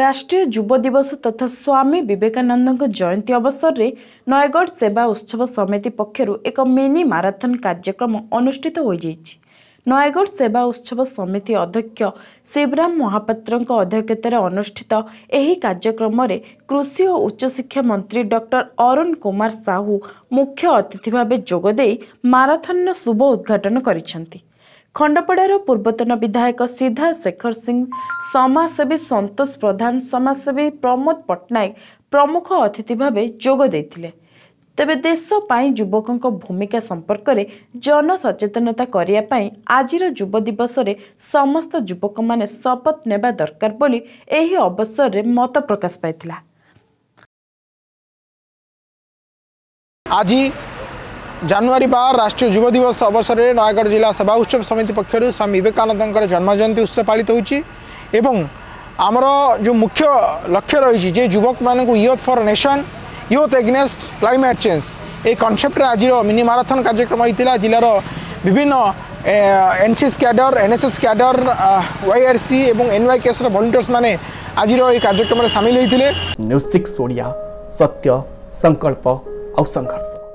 ରାଷ୍ଟ୍ରୀୟ ଯୁବ ଦିବସ ତଥା ସ୍ୱାମୀ ବିବେକାନନ୍ଦଙ୍କ ଜୟନ୍ତୀ ଅବସରରେ ନୟାଗଡ଼ ସେବା ଉତ୍ସବ ସମିତି ପକ୍ଷରୁ ଏକ ମିନି ମାରାଥନ୍ କାର୍ଯ୍ୟକ୍ରମ ଅନୁଷ୍ଠିତ ହୋଇଯାଇଛି ନୟାଗଡ଼ ସେବା ଉତ୍ସବ ସମିତି ଅଧ୍ୟକ୍ଷ ଶିବରାମ ମହାପାତ୍ରଙ୍କ ଅଧ୍ୟକ୍ଷତାରେ ଅନୁଷ୍ଠିତ ଏହି କାର୍ଯ୍ୟକ୍ରମରେ କୃଷି ଓ ଉଚ୍ଚଶିକ୍ଷା ମନ୍ତ୍ରୀ ଡକ୍ଟର ଅରୁଣ କୁମାର ସାହୁ ମୁଖ୍ୟ ଅତିଥି ଭାବେ ଯୋଗଦେଇ ମାରାଥନ୍ର ଶୁଭ ଉଦ୍ଘାଟନ କରିଛନ୍ତି। ଖଣ୍ଡପଡ଼ାର ପୂର୍ବତନ ବିଧାୟକ ସିଦ୍ଧା ଶେଖର ସିଂ ସମାଜସେବୀ ସନ୍ତୋଷ ପ୍ରଧାନ ସମାଜସେବୀ ପ୍ରମୋଦ ପଟ୍ଟନାୟକ ପ୍ରମୁଖ ଅତିଥି ଭାବେ ଯୋଗ ଦେଇଥିଲେ। ତେବେ ଦେଶ ପାଇଁ ଯୁବକଙ୍କ ଭୂମିକା ସମ୍ପର୍କରେ ଜନସଚେତନତା କରିବା ପାଇଁ ଆଜିର ଯୁବ ଦିବସରେ ସମସ୍ତ ଯୁବକମାନେ ଶପଥ ନେବା ଦରକାର ବୋଲି ଏହି ଅବସରରେ ମତ ପ୍ରକାଶ ପାଇଥିଲା। ଆଜି জানুয়ারি বার রাষ্ট্রীয় যুব দিবস অবসরে নয়গড় জেলা সেবা উৎসব সমিতি পক্ষ স্বামী বিবেকানন্দঙ্কর জন্মজয়ন্তী উৎসব পালিত হচ্ছে এবং আমার যে মুখ্য লক্ষ্য রয়েছে যে যুবক মানুষ youth for nation youth against climate change এই কনসেপ্টে আজ মিনি মারাথন কার্যক্রম হয়েছিল জেলার বিভিন্ন NCC cadre NSS cadre YRC এবং এনওয়াই এনওয়াইকেএসর ভলেন্টিয়র্স মানে আজ এই কার্যক্রমে সামিল হয়েছিল নিউজ সিক্স ওড়িয়া সত্য সংকল্প আ সংঘর্ষ